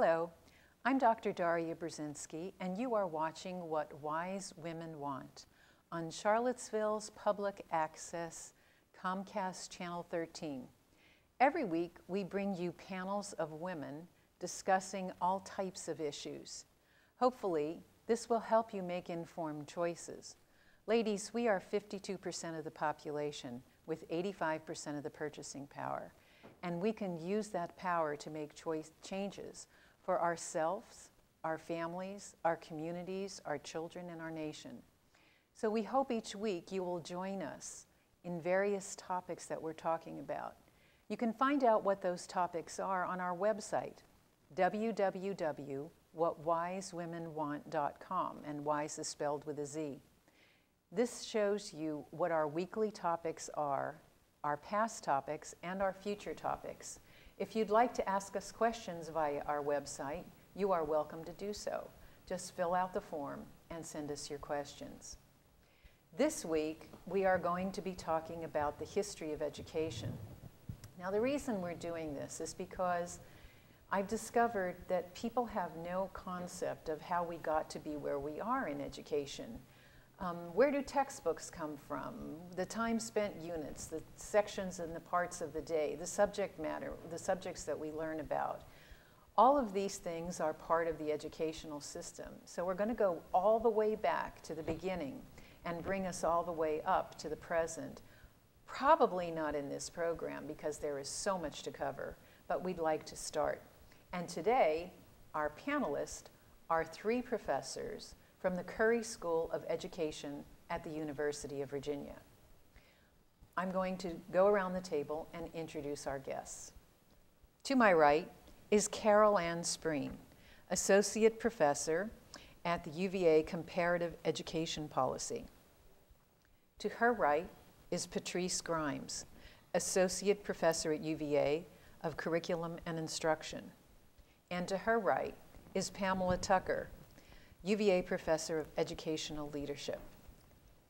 Hello, I'm Dr. Daria Brezinski, and you are watching What Wize Women Want on Charlottesville's public access Comcast Channel 13. Every week, we bring you panels of women discussing all types of issues. Hopefully, this will help you make informed choices. Ladies, we are 52% of the population with 85% of the purchasing power, and we can use that power to make choice changes for ourselves, our families, our communities, our children, and our nation. So we hope each week you will join us in various topics that we're talking about. You can find out what those topics are on our website, www.whatwizewomenwant.com, and wise is spelled with a Z. This shows you what our weekly topics are, our past topics, and our future topics. If you'd like to ask us questions via our website, you are welcome to do so. Just fill out the form and send us your questions. This week, we are going to be talking about the history of education. Now, the reason we're doing this is because I've discovered that people have no concept of how we got to be where we are in education. Um, where do textbooks come from? The time spent units, the sections and the parts of the day, the subject matter, the subjects that we learn about. All of these things are part of the educational system. So we're going to go all the way back to the beginning and bring us all the way up to the present. Probably not in this program because there is so much to cover, but we'd like to start. And today, our panelists are three professors from the Curry School of Education at the University of Virginia. I'm going to go around the table and introduce our guests. To my right is Carol Ann Spreen, Associate Professor at the UVA Comparative Education Policy. To her right is Patrice Grimes, Associate Professor at UVA of Curriculum and Instruction. And to her right is Pamela Tucker, UVA Professor of Educational Leadership.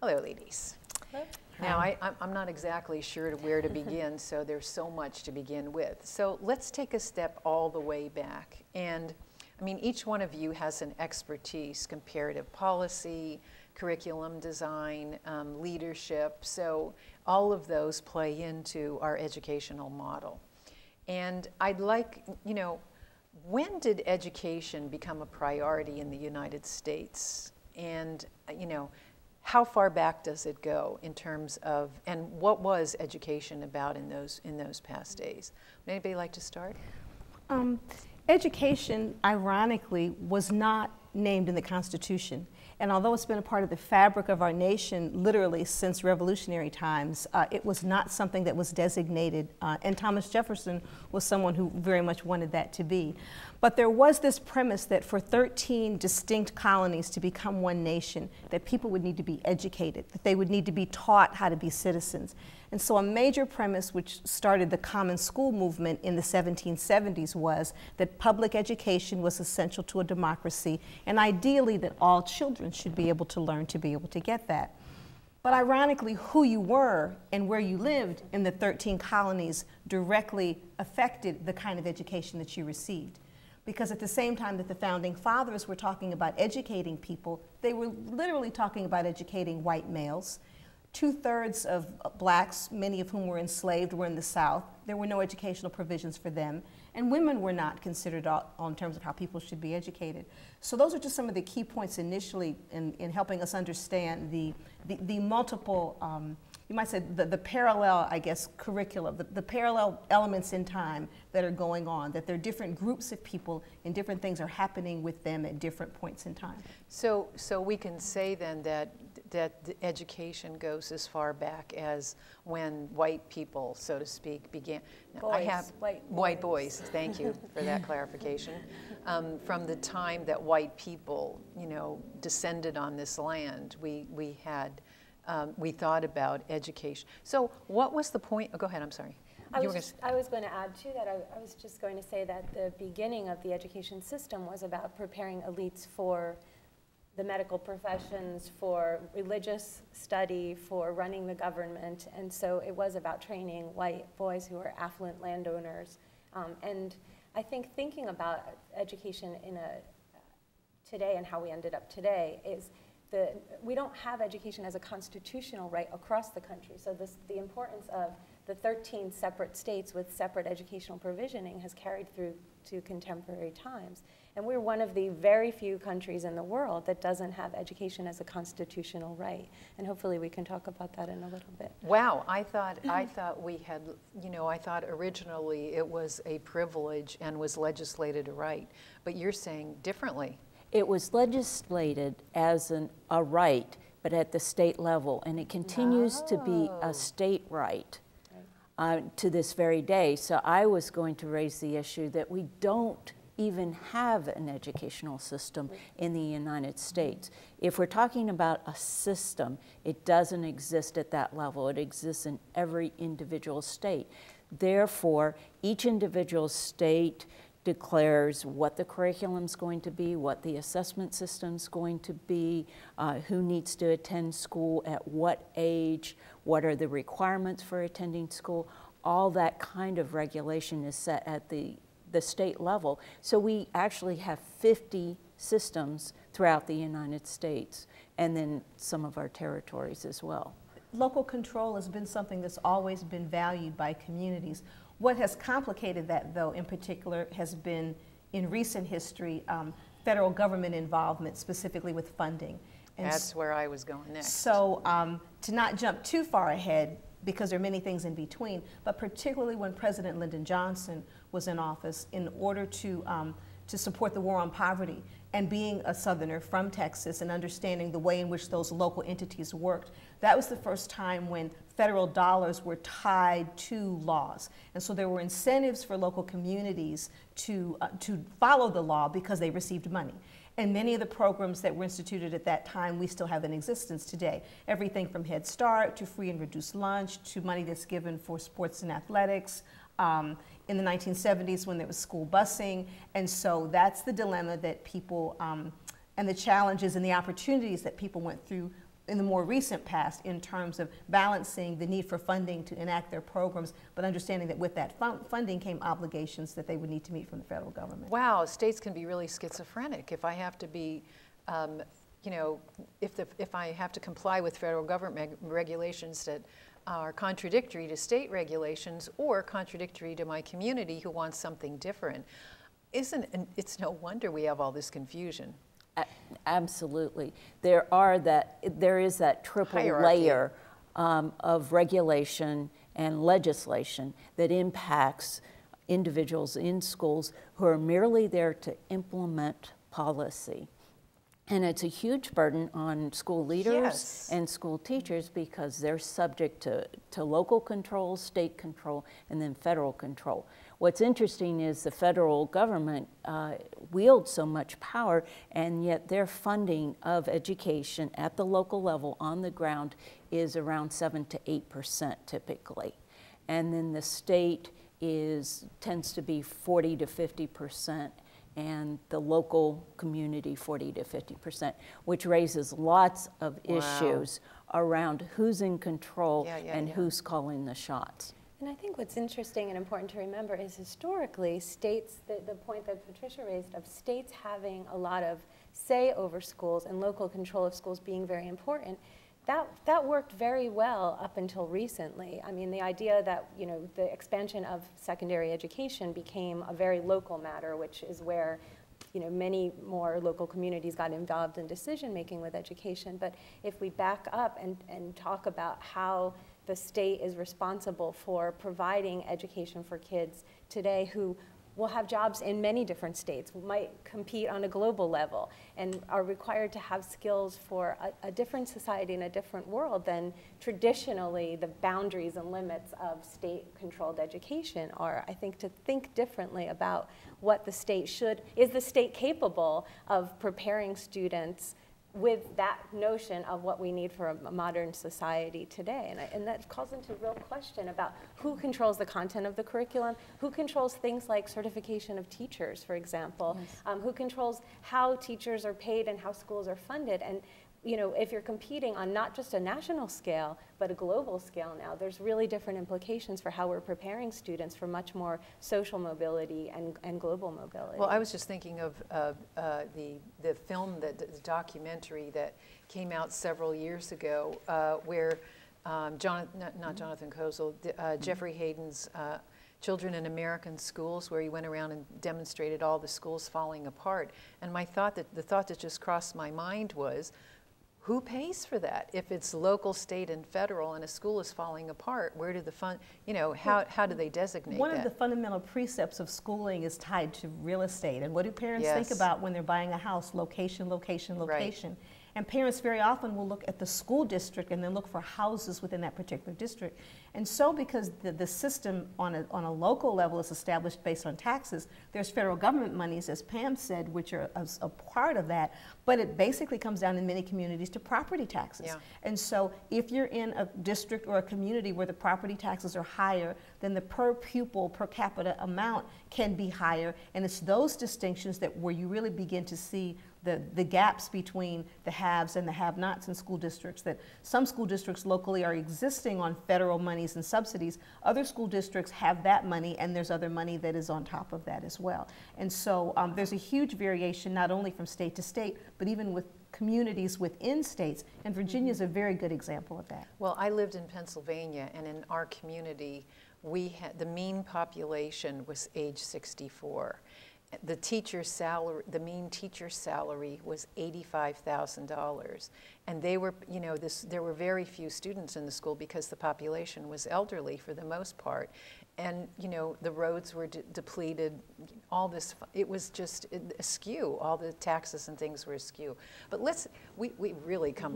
Hello, ladies. Hello. Now, I, am not exactly sure where to begin, so there's so much to begin with. So let's take a step all the way back. And I mean, each one of you has an expertise comparative policy, curriculum design, um, leadership. So all of those play into our educational model. And I'd like, you know, when did education become a priority in the United States? And, you know, how far back does it go in terms of, and what was education about in those, in those past days? Would anybody like to start? Um, education, ironically, was not named in the Constitution. And although it's been a part of the fabric of our nation literally since revolutionary times, uh, it was not something that was designated. Uh, and Thomas Jefferson was someone who very much wanted that to be. But there was this premise that for 13 distinct colonies to become one nation, that people would need to be educated, that they would need to be taught how to be citizens. And so, a major premise which started the common school movement in the 1770s was that public education was essential to a democracy, and ideally, that all children should be able to learn to be able to get that. But ironically, who you were and where you lived in the 13 colonies directly affected the kind of education that you received. Because at the same time that the founding fathers were talking about educating people, they were literally talking about educating white males Two thirds of blacks, many of whom were enslaved, were in the South. There were no educational provisions for them. And women were not considered all, in terms of how people should be educated. So, those are just some of the key points initially in, in helping us understand the, the, the multiple, um, you might say, the, the parallel, I guess, curriculum, the, the parallel elements in time that are going on, that there are different groups of people and different things are happening with them at different points in time. So, so we can say then that that the education goes as far back as when white people, so to speak, began. Boys, I have white, white boys. Thank you for that clarification. Um, from the time that white people, you know, descended on this land, we we had. Um, we thought about education. So, what was the point? Oh, go ahead. I'm sorry. I was, just, I was, going to add to that. I, I was just going to say that the beginning of the education system was about preparing elites for the medical professions, for religious study, for running the government. And so it was about training white boys who were affluent landowners. Um, and I think thinking about education in a today and how we ended up today is the, we don't have education as a constitutional right across the country. So this, the importance of the 13 separate states with separate educational provisioning has carried through to contemporary times. And we're one of the very few countries in the world that doesn't have education as a constitutional right. And hopefully we can talk about that in a little bit. Wow, I thought I thought we had, you know, I thought originally it was a privilege and was legislated a right. But you're saying differently. It was legislated as an, a right, but at the state level, and it continues to be Oh. a state right uh, to this very day. So I was going to raise the issue that we don't even have an educational system in the United States. If we're talking about a system, it doesn't exist at that level. It exists in every individual state. Therefore, each individual state declares what the curriculum's going to be, what the assessment system's going to be, uh, who needs to attend school at what age, what are the requirements for attending school. All that kind of regulation is set at the, the state level. So we actually have 50 systems throughout the United States and then some of our territories as well. Local control has been something that's always been valued by communities. What has complicated that, though, in particular, has been in recent history um, federal government involvement, specifically with funding. And That's where I was going next. So, um, to not jump too far ahead, because there are many things in between, but particularly when President Lyndon Johnson was in office, in order to, um, to support the war on poverty, and being a Southerner from Texas and understanding the way in which those local entities worked, that was the first time when federal dollars were tied to laws. And so there were incentives for local communities to, uh, to follow the law because they received money. And many of the programs that were instituted at that time, we still have in existence today. Everything from Head Start to free and reduced lunch to money that's given for sports and athletics. Um, in the 1970s, when there was school busing. And so that's the dilemma that people, um, and the challenges and the opportunities that people went through in the more recent past in terms of balancing the need for funding to enact their programs, but understanding that with that fun- funding came obligations that they would need to meet from the federal government. Wow, states can be really schizophrenic. If I have to be, um, you know, if, the, if I have to comply with federal government reg- regulations that are contradictory to state regulations or contradictory to my community who wants something different, isn't it's no wonder we have all this confusion. Absolutely. There are that, there is that triple Hierarchy. layer um, of regulation and legislation that impacts individuals in schools who are merely there to implement policy. And it's a huge burden on school leaders Yes. and school teachers because they're subject to, to local control, state control, and then federal control. What's interesting is the federal government uh, wields so much power, and yet their funding of education at the local level on the ground is around 7 to 8 percent typically. And then the state is, tends to be 40 to 50 percent and the local community 40 to 50 percent, which raises lots of Wow. issues around who's in control Yeah, yeah, and yeah. who's calling the shots. And I think what's interesting and important to remember is historically, states, the, the point that Patricia raised of states having a lot of say over schools and local control of schools being very important, that, that worked very well up until recently. I mean, the idea that, you know, the expansion of secondary education became a very local matter, which is where you know, many more local communities got involved in decision making with education. But if we back up and, and talk about how the state is responsible for providing education for kids today who will have jobs in many different states, might compete on a global level, and are required to have skills for a, a different society and a different world than traditionally the boundaries and limits of state controlled education are. I think to think differently about what the state should, is the state capable of preparing students with that notion of what we need for a modern society today. And, I, and that calls into real question about who controls the content of the curriculum, who controls things like certification of teachers, for example, um, who controls how teachers are paid and how schools are funded. And you know, if you're competing on not just a national scale, but a global scale now, there's really different implications for how we're preparing students for much more social mobility and, and global mobility. Well, I was just thinking of uh, uh, the, the film, that, the documentary that came out several years ago uh, where um, Jonathan, not, not Jonathan Kozol, uh, Geoffrey Hayden's uh, Children in American Schools, where he went around and demonstrated all the schools falling apart. And my thought that the thought that just crossed my mind was, who pays for that? If it's local, state, and federal, and a school is falling apart, where do the fund, you know, how, how do they designate One that? of the fundamental precepts of schooling is tied to real estate. And what do parents Yes. think about when they're buying a house? Location, location, Right. And parents very often will look at the school district and then look for houses within that particular district. And so, because the, the system on a, on a local level is established based on taxes, there's federal government monies, as Pam said, which are a, a part of that. But it basically comes down in many communities to property taxes. Yeah. And so, if you're in a district or a community where the property taxes are higher, then the per pupil, per capita amount can be higher. And it's those distinctions that where you really begin to see the, the gaps between the haves and the have nots in school districts. That some school districts locally are existing on federal monies and subsidies, other school districts have that money, and there's other money that is on top of that as well. And so, um, there's a huge variation not only from state to state, but even with communities within states, and Virginia is a very good example of that. Well, I lived in Pennsylvania, and in our community, we had the mean population was age 64. The teacher's salary, the mean teacher's salary was eighty-five thousand dollars, and they were, you know, this. There were very few students in the school because the population was elderly for the most part, and you know the roads were de- depleted. All this, it was just askew. All the taxes and things were askew. But let's, we, we really come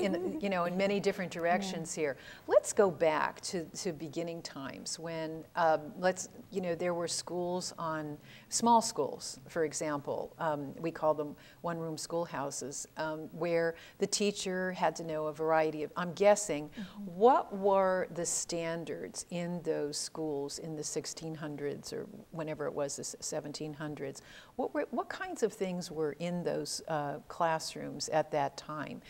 in, you know, in many different directions here. Let's go back to, to beginning times when, um, let's, you know, there were schools on, small schools, for example. Um, we call them one-room schoolhouses, um, where the teacher had to know a variety of, I'm guessing, what were the standards in those schools in the 1600s or whenever it was, the 1700s? What, were, what kinds of things were in those uh, classrooms at that time?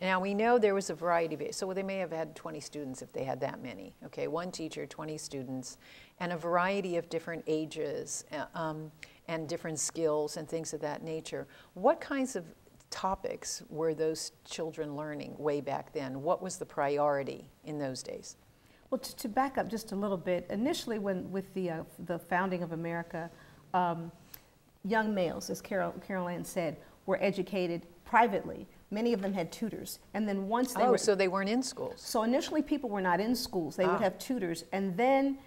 Now, we know there was a variety of, so they may have had 20 students if they had that many. Okay, one teacher, 20 students, and a variety of different ages uh, um, and different skills and things of that nature. What kinds of topics were those children learning way back then? What was the priority in those days? Well, to, to back up just a little bit, initially, when with the uh, the founding of America, um, young males, as Carol Caroline said, were educated privately. Many of them had tutors, and then once they oh, were so they weren't in schools. so initially, people were not in schools. They Ah. would have tutors, and then,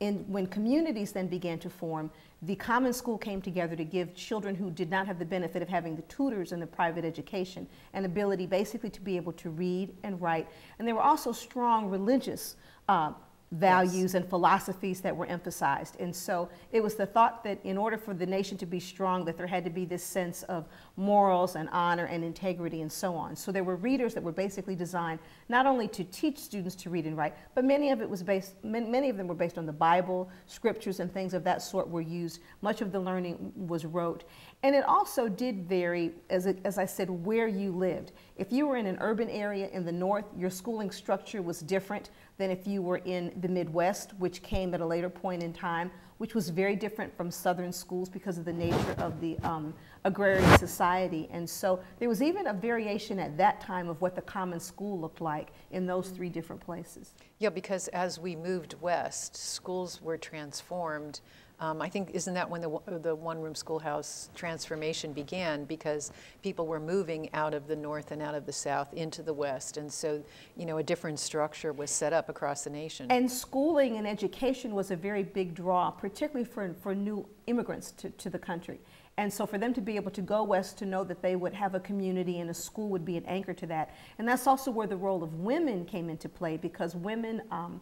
in, when communities then began to form, the common school came together to give children who did not have the benefit of having the tutors and the private education an ability, basically, to be able to read and write. And there were also strong religious. Uh, values and philosophies that were emphasized. And so it was the thought that in order for the nation to be strong, that there had to be this sense of morals and honor and integrity and so on. So there were readers that were basically designed not only to teach students to read and write, but many of it was based, many of them were based on the Bible, scriptures and things of that sort were used. Much of the learning was rote. And it also did vary, as, it, as I said, where you lived. If you were in an urban area in the north, your schooling structure was different than if you were in the Midwest, which came at a later point in time, which was very different from Southern schools because of the nature of the um, agrarian society. And so there was even a variation at that time of what the common school looked like in those three different places. Yeah, because as we moved west, schools were transformed. Um, I think, isn't that when the, one- the one-room schoolhouse transformation began? Because people were moving out of the north and out of the south into the west. And so, you know, a different structure was set up across the nation. And schooling and education was a very big draw, particularly for, for new immigrants to, to the country. And so for them to be able to go west to know that they would have a community and a school would be an anchor to that. And that's also where the role of women came into play because women um,